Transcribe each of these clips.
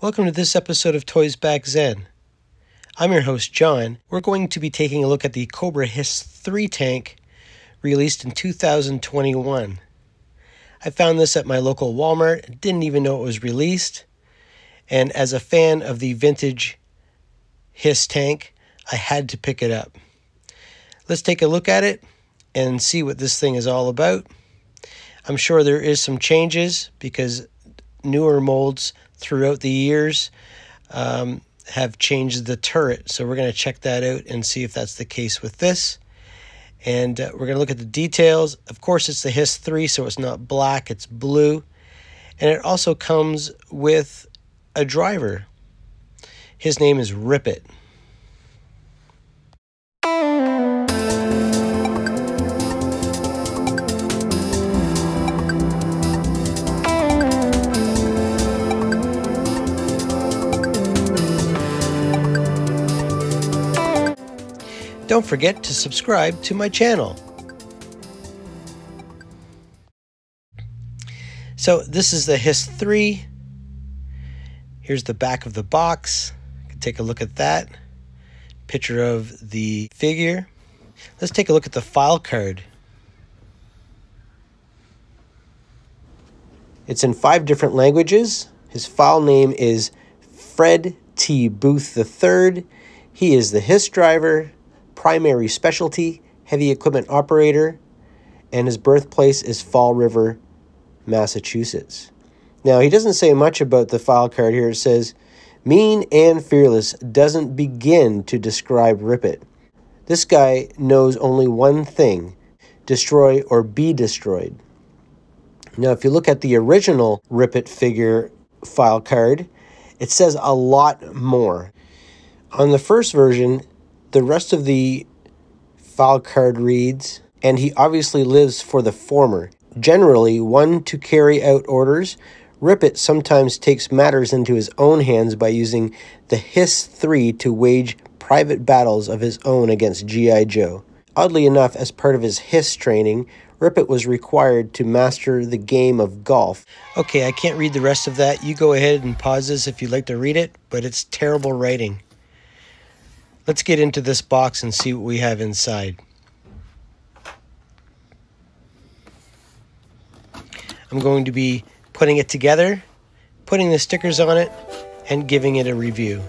Welcome to this episode of Toys Back Zen. I'm your host, John. We're going to be taking a look at the Cobra Hiss 3 tank released in 2021. I found this at my local Walmart, didn't even know it was released. And as a fan of the vintage Hiss tank, I had to pick it up. Let's take a look at it and see what this thing is all about. I'm sure there is some changes because newer molds throughout the years um, have changed the turret. So we're going to check that out and see if that's the case with this. And uh, we're going to look at the details. Of course, it's the HISS 3, so it's not black, it's blue. And it also comes with a driver. His name is Rip Don't forget to subscribe to my channel. So this is the Hiss 3. Here's the back of the box. Take a look at that. Picture of the figure. Let's take a look at the file card. It's in five different languages. His file name is Fred T. Booth III. He is the Hiss driver, primary specialty, heavy equipment operator, and his birthplace is Fall River, Massachusetts. Now, he doesn't say much about the file card here. It says, Mean and fearless doesn't begin to describe Rip It. This guy knows only one thing destroy or be destroyed. Now, if you look at the original Rip It figure file card, it says a lot more. On the first version, the rest of the file card reads, and he obviously lives for the former. Generally, one to carry out orders, Rip It sometimes takes matters into his own hands by using the Hiss 3 to wage private battles of his own against G.I. Joe. Oddly enough, as part of his Hiss training, Rip It was required to master the game of golf. Okay, I can't read the rest of that. You go ahead and pause this if you'd like to read it, but it's terrible writing. Let's get into this box and see what we have inside. I'm going to be putting it together, putting the stickers on it, and giving it a review.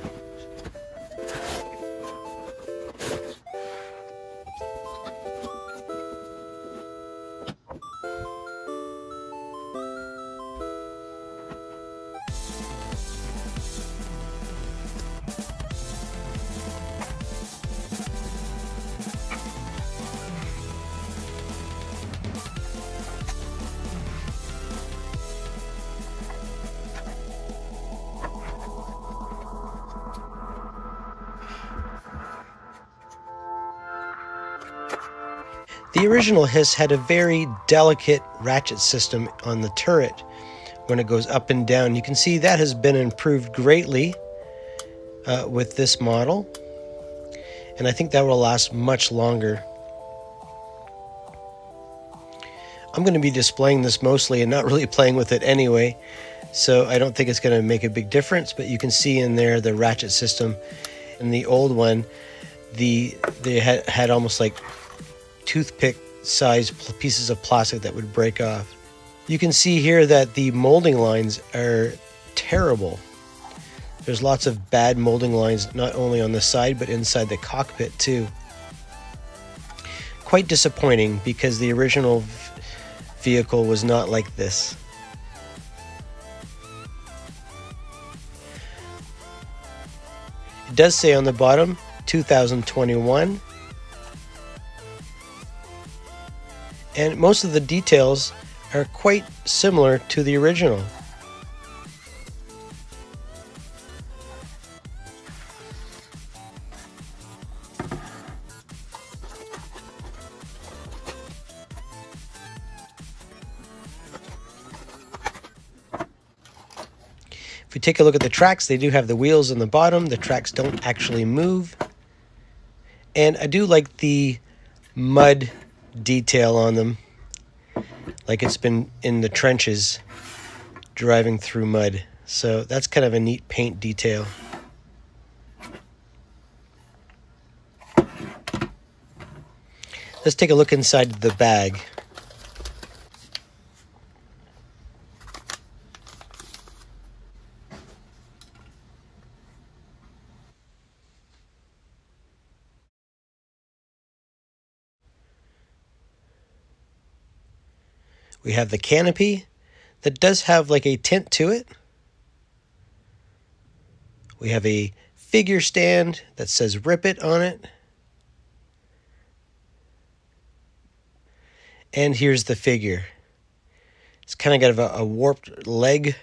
The original Hiss had a very delicate ratchet system on the turret when it goes up and down. You can see that has been improved greatly uh, with this model, and I think that will last much longer. I'm going to be displaying this mostly and not really playing with it anyway, so I don't think it's going to make a big difference, but you can see in there the ratchet system. In the old one, the they had, had almost like toothpick sized pieces of plastic that would break off. You can see here that the molding lines are terrible. There's lots of bad molding lines not only on the side but inside the cockpit too. Quite disappointing because the original vehicle was not like this. It does say on the bottom 2021 and most of the details are quite similar to the original. If we take a look at the tracks, they do have the wheels on the bottom. The tracks don't actually move. And I do like the mud detail on them, like it's been in the trenches driving through mud. So that's kind of a neat paint detail. Let's take a look inside the bag. We have the canopy that does have like a tint to it. We have a figure stand that says Rip It on it. And here's the figure. It's kind of got a, a warped leg,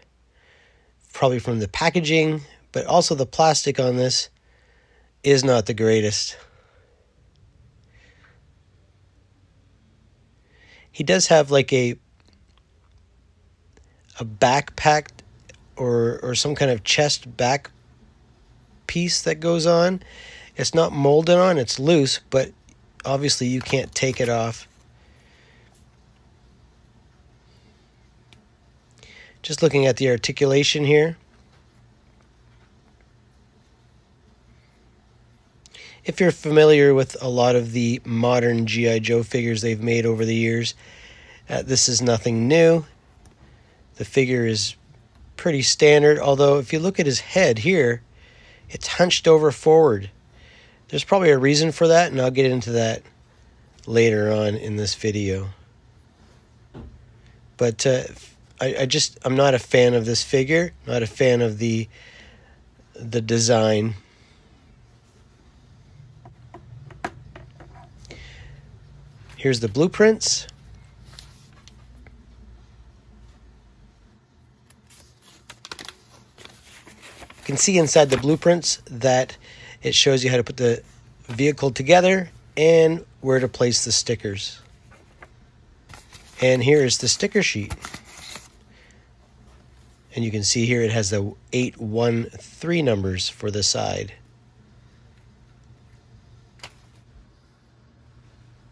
probably from the packaging, but also the plastic on this is not the greatest. He does have like a a backpack or or some kind of chest back piece that goes on. It's not molded on, it's loose, but obviously you can't take it off. Just looking at the articulation here. If you're familiar with a lot of the modern G.I. Joe figures they've made over the years, uh, this is nothing new. The figure is pretty standard, although if you look at his head here, it's hunched over forward. There's probably a reason for that, and I'll get into that later on in this video. But uh, I, I just I'm not a fan of this figure. Not a fan of the the design. Here's the blueprints. Can see inside the blueprints that it shows you how to put the vehicle together and where to place the stickers. And here is the sticker sheet. And you can see here it has the 813 numbers for the side.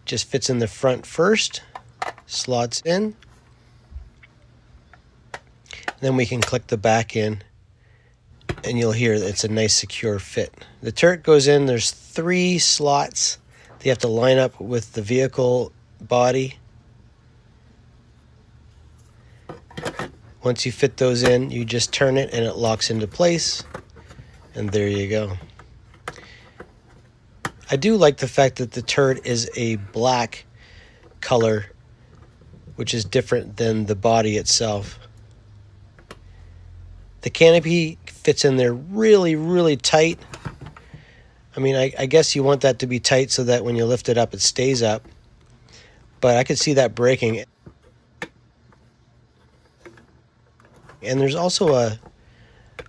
Just fits in the front first, slots in. Then we can click the back in and you'll hear that it's a nice secure fit. The turret goes in, there's three slots. They have to line up with the vehicle body. Once you fit those in, you just turn it and it locks into place. And there you go. I do like the fact that the turret is a black color, which is different than the body itself. The canopy fits in there really, really tight. I mean, I, I, guess you want that to be tight so that when you lift it up, it stays up. But I could see that breaking. And there's also a,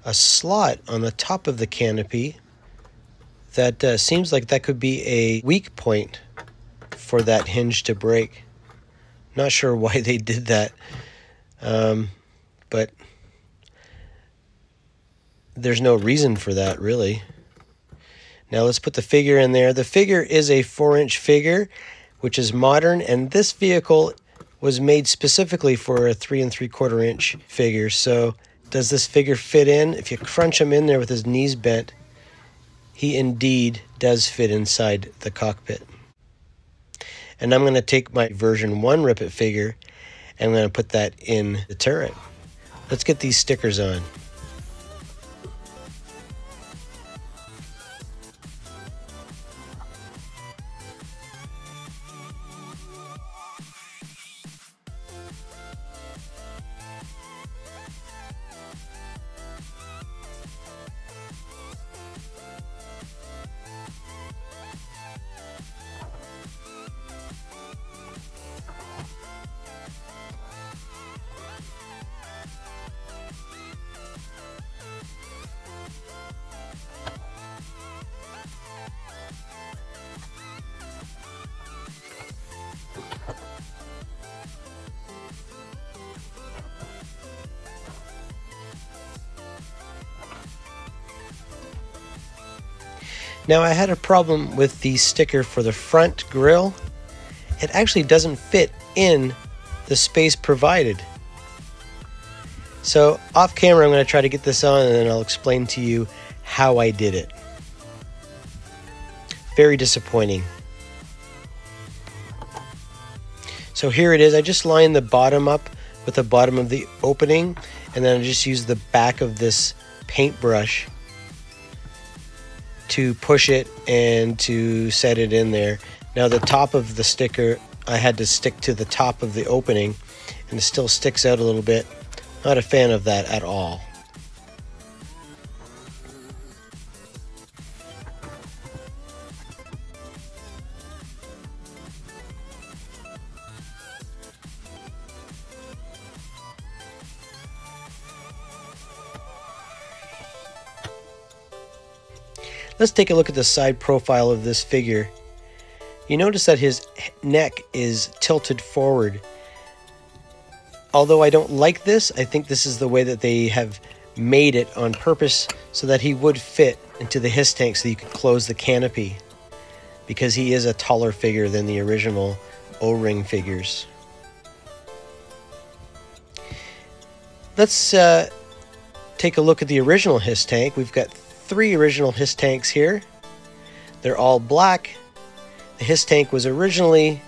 a slot on the top of the canopy that uh, seems like that could be a weak point for that hinge to break. Not sure why they did that. Um, but there's no reason for that, really. Now let's put the figure in there. The figure is a 4-inch figure, which is modern, and this vehicle was made specifically for a 3 and 3 quarter inch figure. So does this figure fit in? If you crunch him in there with his knees bent, he indeed does fit inside the cockpit. And I'm going to take my version 1 Rip It figure and I'm going to put that in the turret. Let's get these stickers on. Now I had a problem with the sticker for the front grill. It actually doesn't fit in the space provided. So off camera, I'm going to try to get this on and then I'll explain to you how I did it. Very disappointing. So here it is. I just lined the bottom up with the bottom of the opening and then I just use the back of this paintbrush to push it and to set it in there. Now the top of the sticker, I had to stick to the top of the opening and it still sticks out a little bit. Not a fan of that at all. Let's take a look at the side profile of this figure. You notice that his neck is tilted forward. Although I don't like this, I think this is the way that they have made it on purpose so that he would fit into the Hiss tank so you could close the canopy because he is a taller figure than the original O-ring figures. Let's uh, take a look at the original Hiss tank. We've got three original HISS tanks here. They're all black. The HISS tank was originally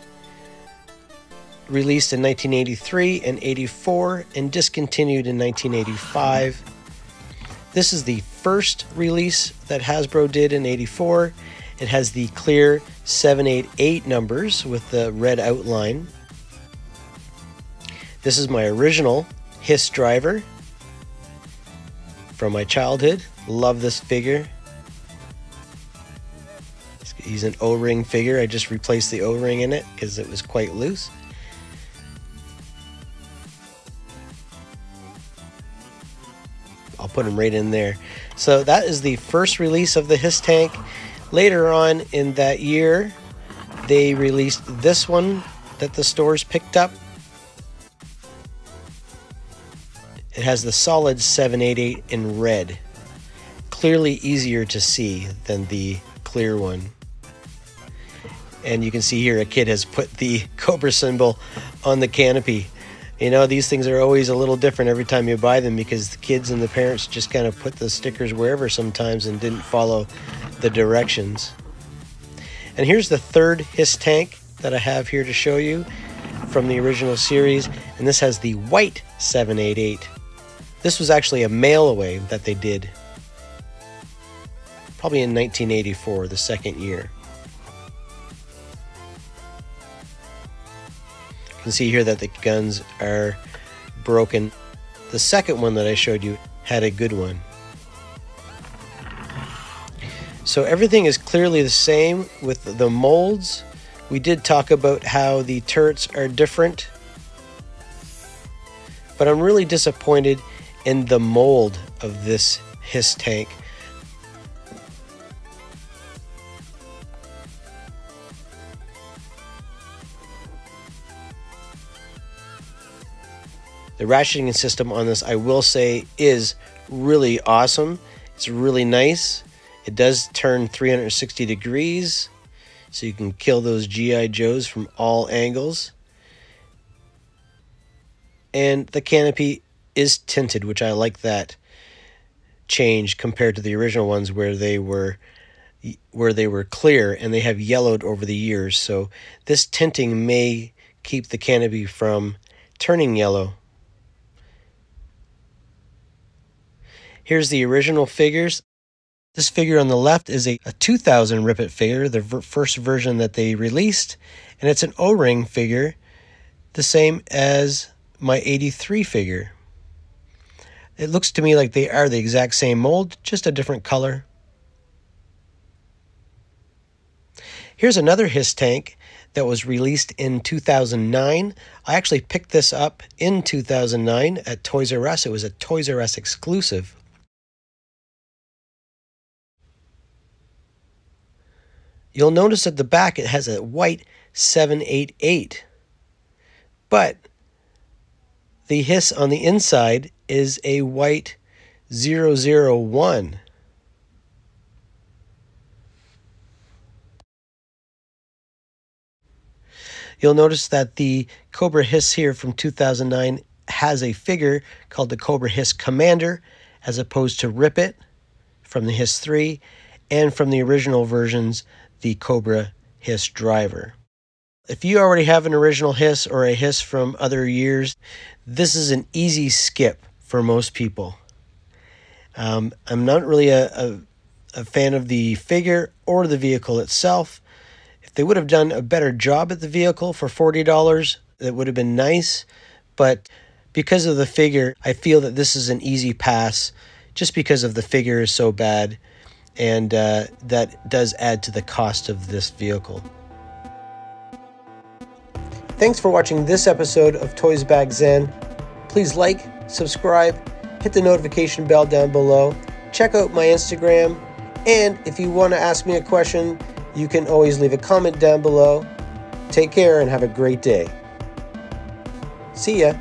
released in 1983 and 84 and discontinued in 1985. This is the first release that Hasbro did in 84. It has the clear 788 numbers with the red outline. This is my original HISS driver from my childhood. Love this figure. He's an O-ring figure. I just replaced the O-ring in it because it was quite loose. I'll put him right in there. So that is the first release of the Hiss tank. Later on in that year, they released this one that the stores picked up. It has the solid 788 in red clearly easier to see than the clear one. And you can see here a kid has put the Cobra symbol on the canopy. You know, these things are always a little different every time you buy them because the kids and the parents just kind of put the stickers wherever sometimes and didn't follow the directions. And here's the third HISS tank that I have here to show you from the original series. And this has the white 788. This was actually a mail away that they did probably in 1984, the second year. You can see here that the guns are broken. The second one that I showed you had a good one. So everything is clearly the same with the molds. We did talk about how the turrets are different. But I'm really disappointed in the mold of this HISS tank. The rationing system on this, I will say, is really awesome. It's really nice. It does turn 360 degrees, so you can kill those G.I. Joes from all angles. And the canopy is tinted, which I like that change compared to the original ones where they were where they were clear and they have yellowed over the years. So this tinting may keep the canopy from turning yellow Here's the original figures. This figure on the left is a, a 2000 Rip It figure, the first version that they released, and it's an O-ring figure, the same as my 83 figure. It looks to me like they are the exact same mold, just a different color. Here's another HISS tank that was released in 2009. I actually picked this up in 2009 at Toys R Us. It was a Toys R Us exclusive. You'll notice at the back it has a white 788. But the hiss on the inside is a white 001. You'll notice that the Cobra Hiss here from 2009 has a figure called the Cobra Hiss Commander, as opposed to Rip It from the Hiss 3, and from the original versions, the Cobra Hiss Driver. If you already have an original Hiss or a Hiss from other years, this is an easy skip for most people. Um, I'm not really a, a, a fan of the figure or the vehicle itself. If they would have done a better job at the vehicle for $40, that would have been nice. But because of the figure, I feel that this is an easy pass just because of the figure is so bad. And uh, that does add to the cost of this vehicle. Thanks for watching this episode of Toys Back Zen. Please like, subscribe, hit the notification bell down below, check out my Instagram, and if you want to ask me a question, you can always leave a comment down below. Take care and have a great day. See ya.